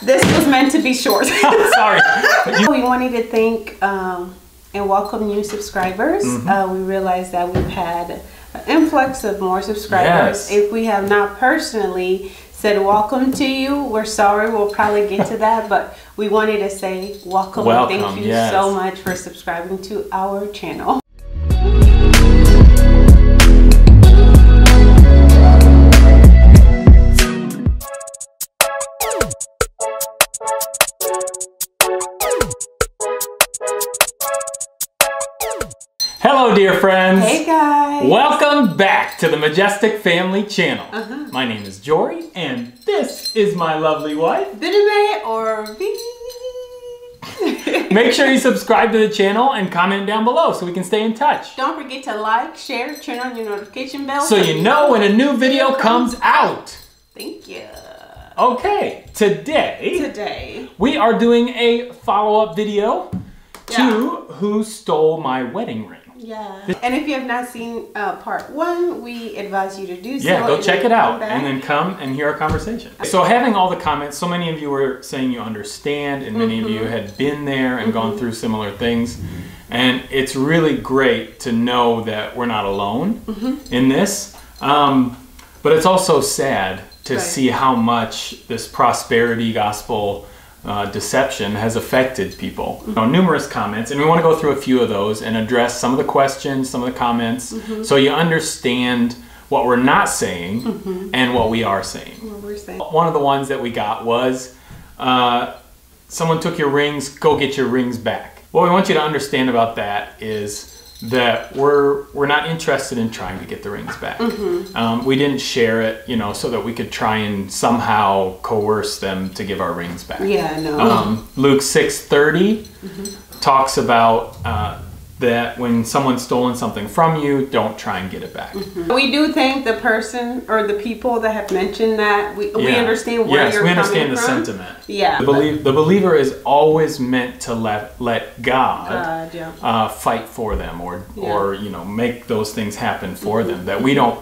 This was meant to be short. Sorry. We wanted to thank um, and welcome new subscribers. Mm-hmm. Uh, we realized that we've had an influx of more subscribers. Yes. If we have not personally said welcome to you, we're sorry. We'll probably get to that, but we wanted to say welcome. Welcome, Thank you yes. so much for subscribing to our channel. Hello, dear friends. Hey guys. Welcome back to the Majestic Family Channel. Uh-huh. My name is Jory, and this is my lovely wife. Viname or V? Make sure you subscribe to the channel and comment down below so we can stay in touch. Don't forget to like, share, turn on your notification bell So you know when a new video comes out. Thank you. Okay, today Today. we are doing a follow-up video to Who Stole My Wedding Ring. Yeah. And if you have not seen uh, part one, we advise you to do so. Yeah, go check it out back. and then come and hear our conversation. So, having all the comments, so many of you were saying you understand, and many of Mm-hmm. you had been there and gone through similar things. And it's really great to know that we're not alone Mm-hmm. in this. Um, but it's also sad to Right. see how much this prosperity gospel uh, deception has affected people. You know, numerous comments, and we want to go through a few of those and address some of the questions, some of the comments, Mm-hmm. so you understand what we're not saying Mm-hmm. and what we are saying. What we're saying. One of the ones that we got was uh, someone took your rings, go get your rings back. What we want you to understand about that is that we're we're not interested in trying to get the rings back. Mm-hmm. Um, we didn't share it, you know, so that we could try and somehow coerce them to give our rings back. Yeah, no. Um, Luke six talks about uh, that when someone's stolen something from you, don't try and get it back. we do thank the person or the people that have mentioned that. We, we understand where yes, you're Yes, we understand coming the from. sentiment. Yeah. The, belie- the believer is always meant to let let God, God, yeah. uh, fight for them, or or you know make those things happen for Mm-hmm. them. That we don't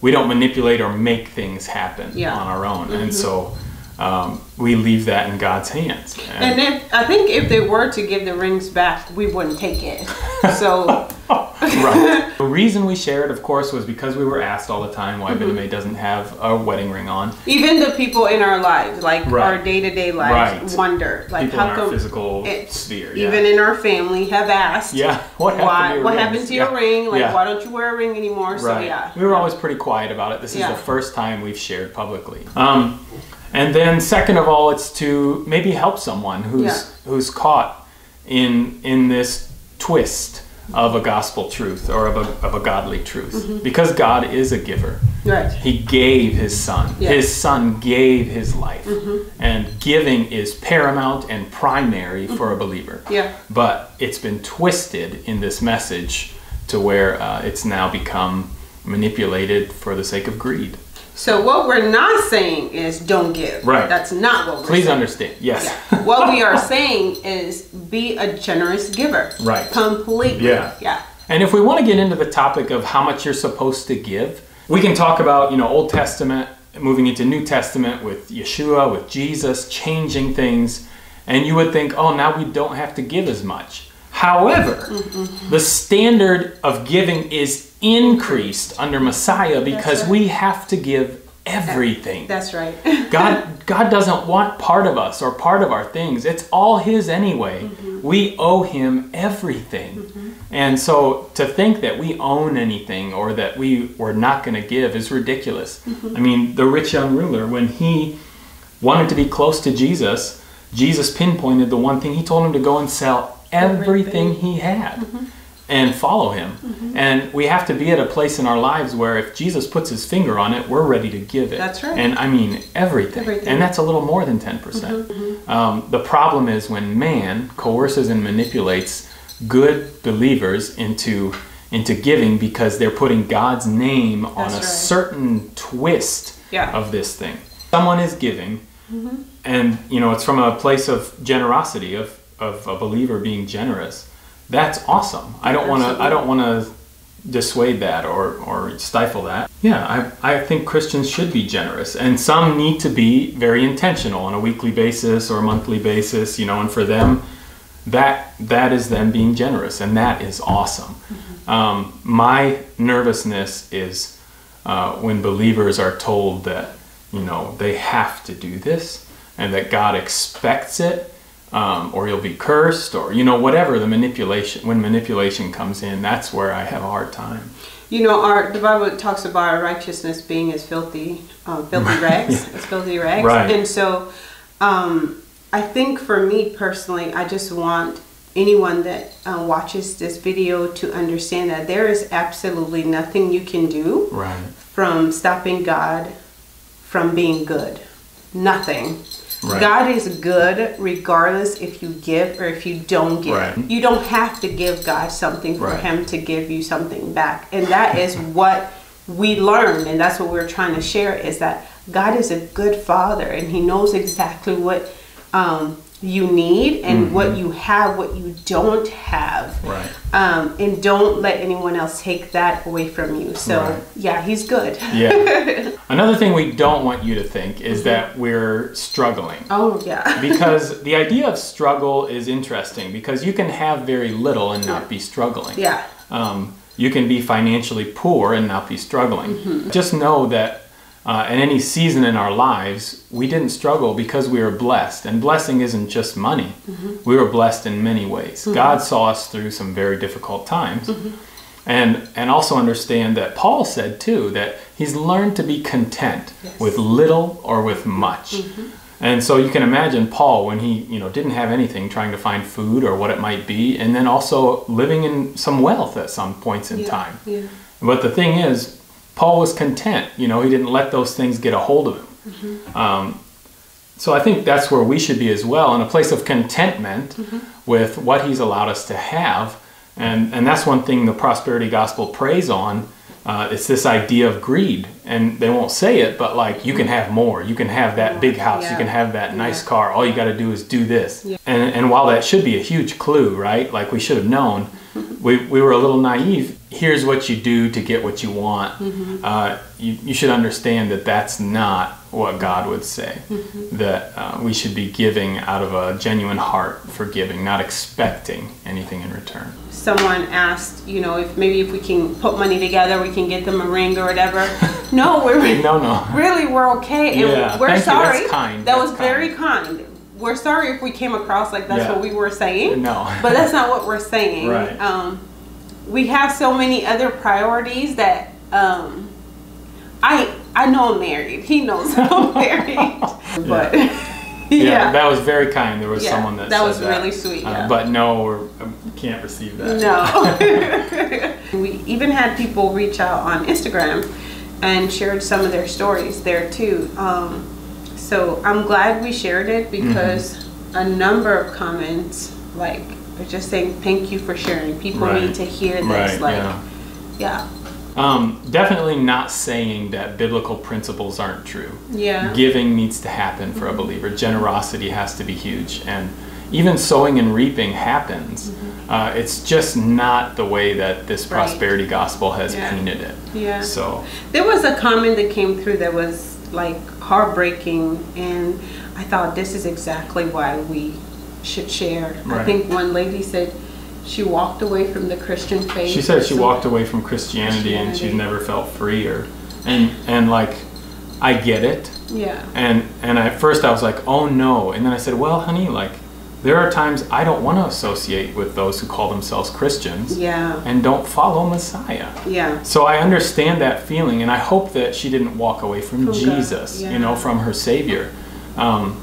we don't manipulate or make things happen Yeah. Mm-hmm. on our own, and so um, we leave that in God's hands. And if I think if they were to give the rings back, we wouldn't take it. So right. The reason we shared, of course, was because we were asked all the time why Mm-hmm. May doesn't have a wedding ring on. even the people in our lives, like Right. our day to day lives, Right. wonder like People how in our come physical it- sphere. Yeah. even in our family have asked yeah. What happened why to your what happened to Yeah. your ring like Yeah. why don't you wear a ring anymore so Right. yeah We were always pretty quiet about it. This is Yeah. the first time we've shared publicly. Um, and then second of all, it's to maybe help someone who's Yeah. who's caught in in this twist of a gospel truth or of a, of a godly truth. Mm-hmm. Because God is a giver. right He gave his son. Yeah. His son gave his life. Mm-hmm. And giving is paramount and primary for a believer. Yeah. But it's been twisted in this message to where uh, it's now become manipulated for the sake of greed. So what we're not saying is don't give Right. that's not what we're Please saying understand. Yes. yeah. what we are saying is be a generous giver Right. completely Yeah. yeah And if we want to get into the topic of how much you're supposed to give, we can talk about, you know, Old Testament moving into New Testament with Yeshua, with Jesus, changing things, and you would think, oh, now we don't have to give as much. However, mm-hmm. the standard of giving is increased under Messiah because right. we have to give everything. that's right God God doesn't want part of us or part of our things. It's all his anyway. Mm-hmm. We owe him everything. Mm-hmm. And so to think that we own anything or that we were not going to give is ridiculous. Mm-hmm. I mean, the rich young ruler when he wanted to be close to Jesus, Jesus pinpointed the one thing he told him to go and sell everything he had and follow him. Mm-hmm. And we have to be at a place in our lives where if Jesus puts his finger on it, we're ready to give it. That's right. And I mean everything. Everything. And that's a little more than 10%. percent mm-hmm, mm-hmm. Um, the problem is when man coerces and manipulates good believers into into giving because they're putting God's name on a right. certain twist Yeah. of this thing. Someone is giving and you know it's from a place of generosity of of a believer being generous that's awesome. I don't want to i don't want to dissuade that or or stifle that. Yeah, I, I think Christians should be generous, and some need to be very intentional on a weekly basis or a monthly basis, you know, and for them, that that is them being generous, and that is awesome. Um, my nervousness is uh, when believers are told that, you know, they have to do this and that God expects it, um, or you'll be cursed, or, you know, whatever the manipulation, when manipulation comes in, that's where I have a hard time. You know, our the Bible talks about our righteousness being as filthy, um, filthy rags, as filthy rags, Right. and so um, I think for me personally, I just want anyone that uh, watches this video to understand that there is absolutely nothing you can do Right. from stopping God from being good. Nothing. Right. God is good regardless if you give or if you don't give. Right. You don't have to give God something for Right. Him to give you something back. And that is what we learned, and that's what we're trying to share is that God is a good Father and He knows exactly what um, you need and what you have, what you don't have Mm-hmm. Right. um, and don't let anyone else take that away from you. So Right. yeah, he's good. Yeah. Another thing we don't want you to think is that we're struggling. Oh yeah. because the idea of struggle is interesting because you can have very little and not be struggling. Yeah. Um, you can be financially poor and not be struggling. Mm-hmm. Just know that uh, in any season in our lives, we didn't struggle because we were blessed. And blessing isn't just money, Mm-hmm. we were blessed in many ways. God saw us through some very difficult times. Mm-hmm. And, and also understand that Paul said too that he's learned to be content Yes. with little or with much. And so you can imagine Paul when he, you know, didn't have anything, trying to find food or what it might be, and then also living in some wealth at some points in Yeah, time. yeah. But the thing is, Paul was content. You know, he didn't let those things get a hold of him. Mm-hmm. Um, so I think that's where we should be as well, in a place of contentment Mm-hmm. with what he's allowed us to have. And, and that's one thing the prosperity gospel preys on. Uh, it's this idea of greed. And they won't say it, but like, you can have more. You can have that big house. You can have that nice Yeah. car. All you got to do is do this. Yeah. And, and while that should be a huge clue, right? Like we should have known, we, we were a little naive. Here's what you do to get what you want. Mm-hmm. Uh, you, you should understand that that's not what God would say. Mm-hmm. That uh, we should be giving out of a genuine heart for giving, not expecting anything in return. Someone asked, you know, if maybe if we can put money together, we can get them a ring or whatever. No, we're No, no. really we're okay, Yeah, we're thank you. That's sorry. kind. That That's was very kind. We're sorry if we came across like that's Yeah. what we were saying. No. but that's not what we're saying. Right. Um, we have so many other priorities that um, I I know I'm married. He knows I'm married, but yeah. Yeah, that was very kind. There was Yeah, someone that that said was really sweet, Uh, yeah. But no, we're, uh, can't receive that. No. we even had people reach out on Instagram and shared some of their stories there too. Um, so I'm glad we shared it because a number of comments like are just saying thank you for sharing. People Right. need to hear this. Right, like, yeah. yeah, Um, definitely not saying that biblical principles aren't true. yeah, Giving needs to happen for a believer. Generosity has to be huge, and even sowing and reaping happens. Uh, it's just not the way that this Mm-hmm. Right. prosperity gospel has Yeah. painted it. yeah. So There was a comment that came through that was like heartbreaking, and I thought this is exactly why we should share. I think one lady said she walked away from the Christian faith. she said she walked away from Christianity, and she's never felt freer. and and like I get it, Yeah, and and at first I was like, oh no, and then I said, well, honey, like there are times I don't want to associate with those who call themselves Christians yeah, and don't follow Messiah. yeah, So I understand that feeling, and I hope that she didn't walk away from From Jesus, yeah. you know, from her Savior. Um,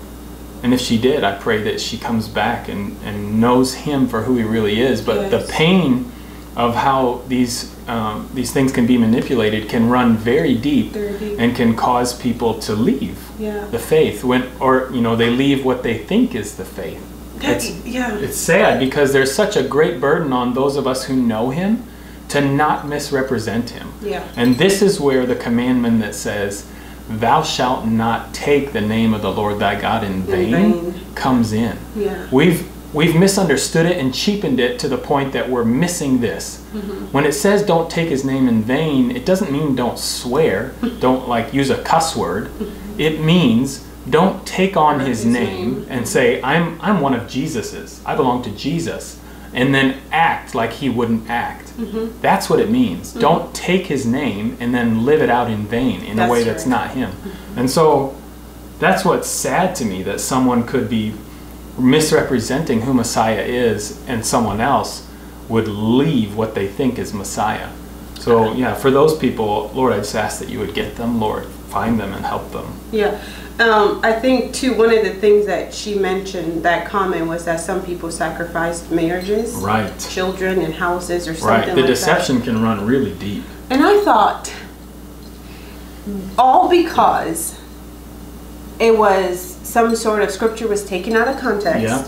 and if she did, I pray that she comes back and, and knows Him for who He really is. But Yes. the pain of how these um, these things can be manipulated can run very deep, Very deep. and can cause people to leave yeah. the faith when, or you know, they leave what they think is the faith. It's, yeah, it's sad because there's such a great burden on those of us who know him to not misrepresent him. yeah, And this is where the commandment that says, Thou shalt not take the name of the Lord thy God in vain, vain. comes in. yeah, We've we've misunderstood it and cheapened it to the point that we're missing this. Mm-hmm. When it says don't take his name in vain, it doesn't mean don't swear, don't like use a cuss word. Mm-hmm. It means don't take on his, His name, name. and say I'm I'm one of Jesus's. I belong to Jesus. And then act like he wouldn't act. Mm-hmm. That's what it means. Mm-hmm. Don't take his name and then live it out in vain in a That's way that's right. not him. Mm-hmm. And so that's what's sad to me that someone could be misrepresenting who Messiah is and someone else would leave what they think is Messiah. So, yeah, for those people, Lord, I just ask that you would get them, Lord, find them and help them. Yeah. Um, I think too one of the things that she mentioned that comment was that some people sacrificed marriages, Right. children, and houses or something Right. The like deception can run really deep. And I thought, all because it was some sort of scripture was taken out of context. Yeah.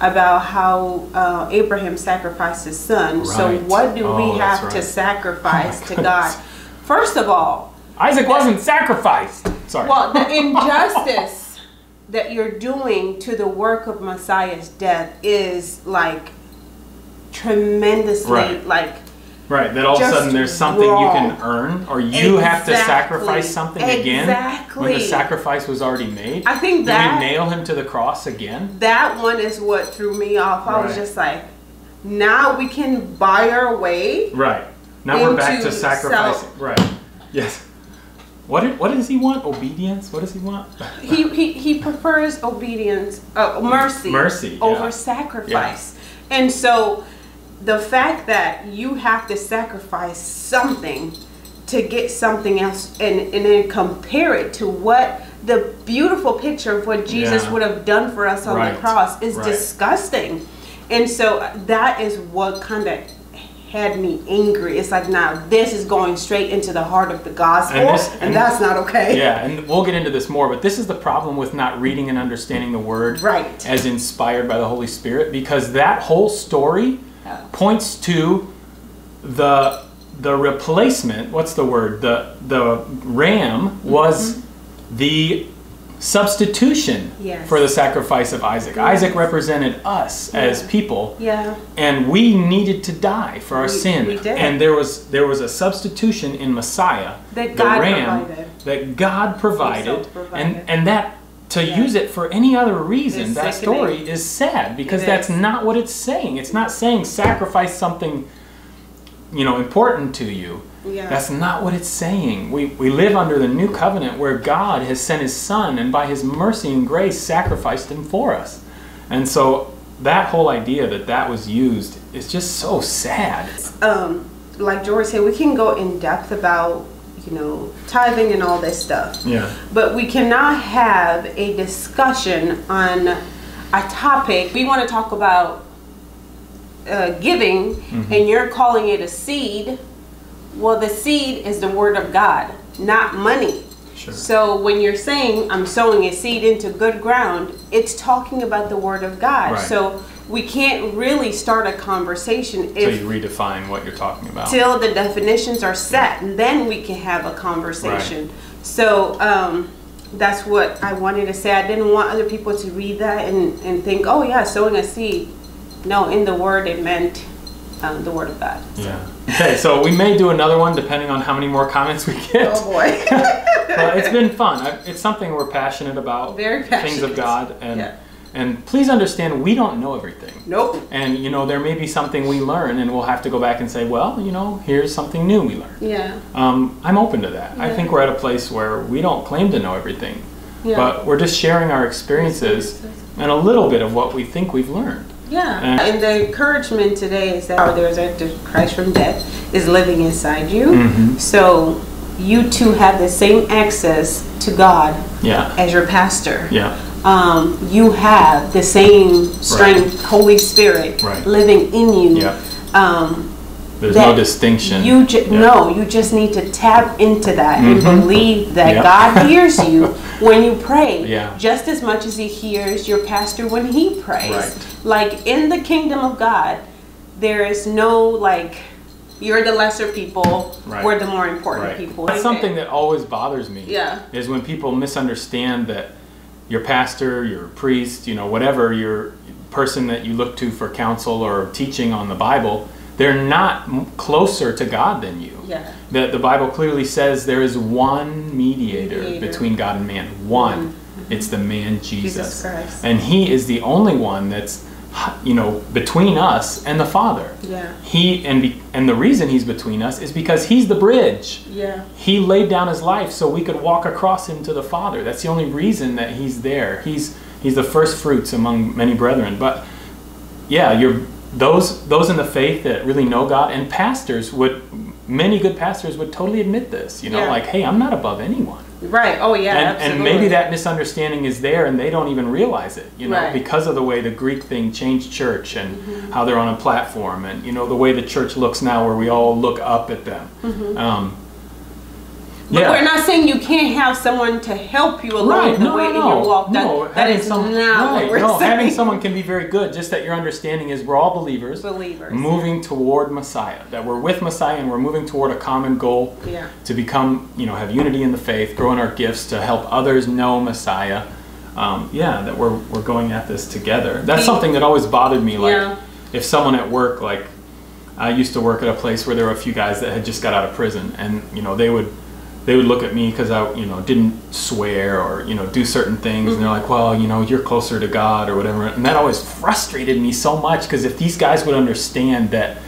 About how uh, Abraham sacrificed his son. Right. So, what do Oh, we have to sacrifice Oh to. God? First of all, Isaac wasn't sacrificed. Sorry. Well, the injustice that you're doing to the work of Messiah's death is like tremendously Right. like right. That all of a sudden there's something you can earn, or you have to sacrifice something again when the sacrifice was already made. I think Do that- we nail him to the cross again? that one is what threw me off. I was just like, now we can buy our way. Right. Now we're back to sacrificing. self. Right. Yes. What what does he want? Obedience? What does he want? He, he, he prefers obedience, uh, mercy, Mercy, over yeah. sacrifice. And so the fact that you have to sacrifice something to get something else and, and then compare it to what the beautiful picture of what Jesus Yeah. would have done for us on Right, the cross is right. disgusting. And so that is what kind of had me angry. It's like, now this is going straight into the heart of the gospel, And and, this- and- that's not okay. Yeah, and we'll get into this more, but this is the problem with not reading and understanding the word Right. as inspired by the Holy Spirit because that whole story points to the the replacement, what's the word? The the ram was mm-hmm. the substitution Yes. for the sacrifice of Isaac. Isaac represented us as people Yeah. and we needed to die for our We- sin we and there was there was a substitution in messiah That the God ram provided. that god provided provided. and and that to Yeah. use it for any other reason It's that sickening. story is sad because It that's is. not what it's saying it's not saying sacrifice something you know important to you Yeah. that's not what it's saying. We, we live under the new covenant where God has sent his son and by his mercy and grace sacrificed him for us. And so that whole idea that that was used is just so sad. um, like George said, we can go in depth about, you know, tithing and all this stuff. Yeah. But we cannot have a discussion on a topic. We want to talk about uh, giving, Mm-hmm. and you're calling it a seed. Well, the seed is the word of God, not money. Sure. So when you're saying I'm sowing a seed into good ground, it's talking about the word of God. Right. So we can't really start a conversation So you redefine what you're talking about. till the definitions are set and then we can have a conversation Right. so um, that's what i wanted to say i didn't want other people to read that and, and think oh yeah sowing a seed no in the word it meant um, the word of god Yeah. Okay, so we may do another one depending on how many more comments we get. oh boy but it's been fun. I- It's something we're passionate about. Very passionate. Things of. God. And, Yeah. and please understand, we don't know everything. nope And you know, there may be something we learn, and we'll have to go back and say, well, you know, here's something new we learned. yeah Um, I'm open to that. I think we're at a place where we don't claim to know everything, yeah but we're just sharing our experiences and a little bit of what we think we've learned. Yeah, And- and the encouragement today is that our the resurrected Christ from death is living inside you. Mhm. So you too have the same access to God Yeah, as your pastor. yeah, Um, you have the same strength, Holy Spirit, Right. living in you. yeah. Um, There's no distinction. You ju- Yeah. no, you just need to tap into that Mhm. and believe that Yeah. God hears you when you pray, Yeah. just as much as He hears your pastor when he prays. Right. Like in the kingdom of God, there is no like you're the lesser people, Right. we're the more important Right. people. That's something that always bothers me. Yeah. Is when people misunderstand that your pastor, your priest, you know, whatever, your person that you look to for counsel or teaching on the Bible, they're not closer to God than you. Yeah. The, the Bible clearly says there is one mediator, Mediator. between God and man. One. Mm-hmm. It's the man Jesus. Jesus Christ. And he is the only one that's you know between us and the Father. Yeah. He and be, and the reason he's between us is because he's the bridge. Yeah. He laid down his life so we could walk across him to the Father. That's the only reason that he's there. He's he's the first fruits among many brethren. But yeah, you're those those in the faith that really know God and pastors would many good pastors would totally admit this. You know, Yeah. like, hey, I'm not above anyone. Right. Oh yeah. and, and maybe that misunderstanding is there and they don't even realize it you know Right. because of the way the greek thing changed church and Mm-hmm. how they're on a platform and you know the way the church looks now where we all look up at them um, But we're not saying you can't have someone to help you along Right, the no, way no, in no. your walk. That, no, that having some- not right, what we're no, saying. having someone can be very good, just that your understanding is we're all believers, Believers, moving toward Messiah, that we're with Messiah and we're moving toward a common goal Yeah. to become, you know, have unity in the faith, grow in our gifts to help others know Messiah. Um, yeah, that we're, we're going at this together. That's something that always bothered me. Like, Yeah. if someone at work, like, I used to work at a place where there were a few guys that had just got out of prison, and you know, they would they would look at me because I, you know, didn't swear or you know do certain things, and they're like, "Well, you know, you're closer to God or whatever," and that always frustrated me so much because if these guys would understand that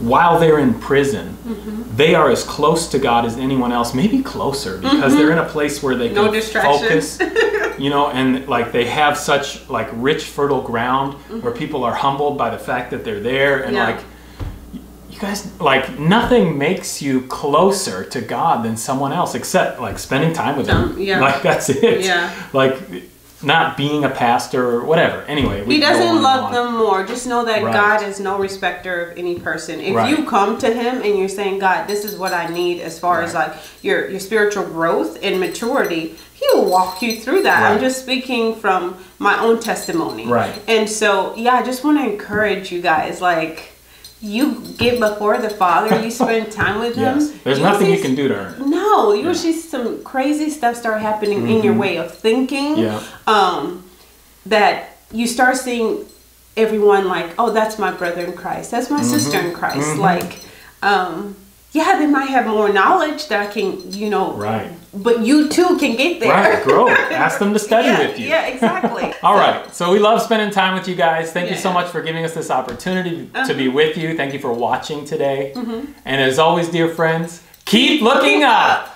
while they're in prison, Mm-hmm. they are as close to God as anyone else, maybe closer because they're in a place where they Mm-hmm. No can focus, you know, and like they have such like rich, fertile ground where Mm-hmm. people are humbled by the fact that they're there, and Yeah. like you guys like nothing makes you closer to God than someone else except like spending time with Um, them. yeah. Like that's it. Yeah. Like not being a pastor or whatever. Anyway, we He can go on doesn't love them more. Just know that Right. God is no respecter of any person. If Right. you come to Him and you're saying, God, this is what I need as far as like your your spiritual growth and maturity, He will walk you through that. I'm just speaking from my own testimony. Right. And so, yeah, I just want to encourage you guys, like. You get before the Father. You spend time with Him. Yes. There's you'll nothing see you can do to earn it. no, you will see some crazy stuff start happening in your way of thinking. Yeah. Um, that you start seeing everyone like, oh, that's my brother in Christ. That's my sister in Christ. Like, um, yeah, they might have more knowledge that I can, you know, Right. but you too can get there. Right, grow. Ask them to study yeah, with you. Yeah, exactly. All right. So we love spending time with you guys. Thank you so much for giving us this opportunity to Uh-huh. be with you. Thank you for watching today. Mm-hmm. And as always, dear friends, keep looking up.